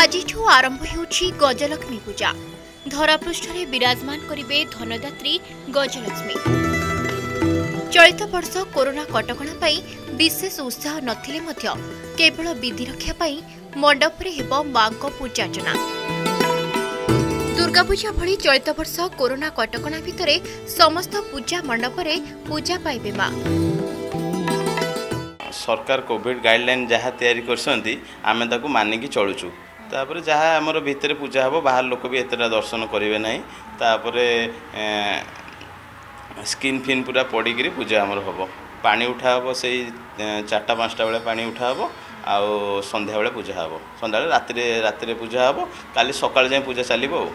ଆଜିଠୁ ଆରମ୍ଭ ହେଉଛି ଗଜଲକ୍ଷ୍ମୀ ପୂଜା। ଧରାପୃଷ୍ଠରେ ବିରାଜମାନ କରିବେ ଧନଦାତ୍ରୀ ଗଜଲକ୍ଷ୍ମୀ। ଚଳିତ ବର୍ଷ କରୋନା କଟକଣା ପାଇଁ ବିଶେଷ ଉତ୍ସାହ ନଥିଲେ ମଧ୍ୟ କେବଳ ବିଧି ରକ୍ଷା ପାଇଁ ମଣ୍ଡପରେ ହେବ ମାଙ୍କ ପୂଜାର୍ଚ୍ଚନା। ଦୁର୍ଗାପୂଜା ଭଳି ଚଳିତ ବର୍ଷ କରୋନା କଟକଣା ଭିତରେ ସମସ୍ତ ପୂଜା ମଣ୍ଡପରେ ପୂଜା ପାଇବେ ମା। ସରକାର କୋଭିଡ଼ ଗାଇଡ଼ଲାଇନ୍ ଯାହା ତିଆରି କରିଛନ୍ତି ଆମେ ତାକୁ ମାନିକି ଚଳୁଛୁ। ତାପରେ ଯାହା ଆମର ଭିତରେ ପୂଜା ହେବ ବାହାର ଲୋକ ବି ଏତେଟା ଦର୍ଶନ କରିବେ ନାହିଁ। ତାପରେ ସ୍କିନ୍ ଫିନ୍ ପୁରା ପଡ଼ିକିରି ପୂଜା ଆମର ହେବ। ପାଣି ଉଠା ହେବ ସେଇ ଚାରିଟା ପାଞ୍ଚଟା ବେଳେ ପାଣି ଉଠା ହେବ ଆଉ ସନ୍ଧ୍ୟାବେଳେ ପୂଜା ହେବ। ସନ୍ଧ୍ୟାବେଳେ ରାତିରେ ରାତିରେ ପୂଜା ହେବ କାଲି ସକାଳ ଯାଏଁ ପୂଜା ଚାଲିବ ଆଉ।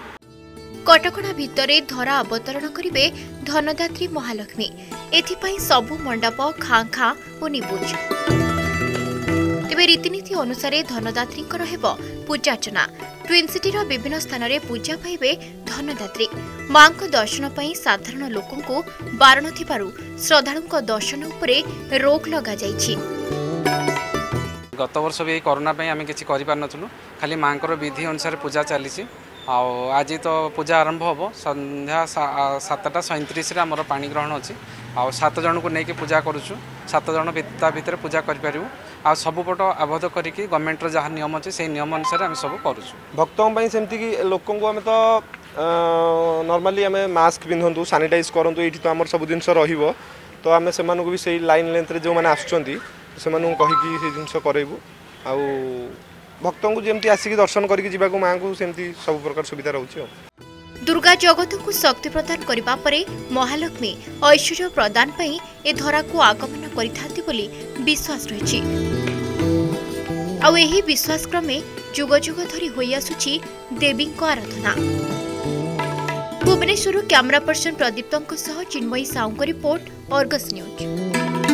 କଟକଣା ଭିତରେ ଧରା ଅବତରଣ କରିବେ ଧନଦାତ୍ରୀ ମହାଲକ୍ଷ୍ମୀ। ଏଥିପାଇଁ ସବୁ ମଣ୍ଡପ ଖାଁ ଖାଁ ଓ ନିବୁଜ। ତେବେ ରୀତିନୀତି ଅନୁସାରେ ଧନଦାତ୍ରୀଙ୍କର ହେବ ପୂଜାର୍ଚ୍ଚନା। ଟ୍ୱିନ୍ ସିଟିର ବିଭିନ୍ନ ସ୍ଥାନରେ ପୂଜା ପାଇବେ ଧନଦାତ୍ରୀ। ମାଙ୍କ ଦର୍ଶନ ପାଇଁ ସାଧାରଣ ଲୋକଙ୍କୁ ବାରଣ ଥିବାରୁ ଶ୍ରଦ୍ଧାଳୁଙ୍କ ଦର୍ଶନ ଉପରେ ରୋକ ଲଗାଯାଇଛି। ଗତ ବର୍ଷ ବି ଏଇ କରୋନା ପାଇଁ ଆମେ କିଛି କରିପାରିନଥିଲୁ। ଖାଲି ମାଙ୍କର ବିଧି ଅନୁସାରେ ପୂଜା ଚାଲିଛି। ଆଉ ଆଜି ତ ପୂଜା ଆରମ୍ଭ ହେବ। ସନ୍ଧ୍ୟା ସା- ଆ, ସାତଟା ସଇଁତିରିଶରେ ଆମର ପାଣି ଗ୍ରହଣ ଅଛି। ଆଉ ସାତ ଜଣଙ୍କୁ ନେଇକି ପୂଜା କରୁଛୁ। ସାତ ଜଣ ଭି- ତା ଭିତରେ ପୂଜା କରିପାରିବୁ। ଆଉ ସବୁ ପଟ ଆବଦ୍ଧ କରିକି ଗଭର୍ଣ୍ଣମେଣ୍ଟର ଯାହା ନିୟମ ଅଛି ସେଇ ନିୟମ ଅନୁସାରେ ଆମେ ସବୁ କରୁଛୁ। ଭକ୍ତଙ୍କ ପାଇଁ ସେମିତିକି ଲୋକଙ୍କୁ ଆମେ ତ ନର୍ମାଲି ଆମେ ମାସ୍କ ପିନ୍ଧନ୍ତୁ ସାନିଟାଇଜ୍ କରନ୍ତୁ ଏଇଠି ତ ଆମର ସବୁ ଜିନିଷ ରହିବ। ତ ଆମେ ସେମାନଙ୍କୁ ବି ସେଇ ଲାଇନ୍ ଲେନ୍ଥରେ ଯେଉଁମାନେ ଆସୁଛନ୍ତି ସେମାନଙ୍କୁ କହିକି ସେଇ ଜିନିଷ କରାଇବୁ। ଆଉ ଭକ୍ତଙ୍କୁ ଯେମିତି ଆସିକି ଦର୍ଶନ କରିକି ଯିବାକୁ ମାଆଙ୍କୁ ସେମିତି ସବୁ ପ୍ରକାର ସୁବିଧା ରହୁଛି ଆଉ। ଦୁର୍ଗା ଜଗତକୁ ଶକ୍ତି ପ୍ରଦାନ କରିବା ପରେ ମହାଲକ୍ଷ୍ମୀ ଐଶ୍ୱର୍ଯ୍ୟ ପ୍ରଦାନ ପାଇଁ ଏ ଧରାକୁ ଆଗମନ କରିଥାନ୍ତି ବୋଲି ବିଶ୍ୱାସ ରହିଛି। ଆଉ ଏହି ବିଶ୍ୱାସ କ୍ରମେ ଯୁଗ ଯୁଗ ଧରି ହୋଇଆସୁଛି ଦେବୀଙ୍କ ଆରାଧନା। ଭୁବନେଶ୍ୱରରୁ କ୍ୟାମେରା ପର୍ସନ ପ୍ରଦୀପ୍ତଙ୍କ ସହ ଚିନ୍ମୟୀ ସାହୁଙ୍କ ରିପୋର୍ଟ ଅର୍ଗସ୍ ନ୍ୟୁଜ୍।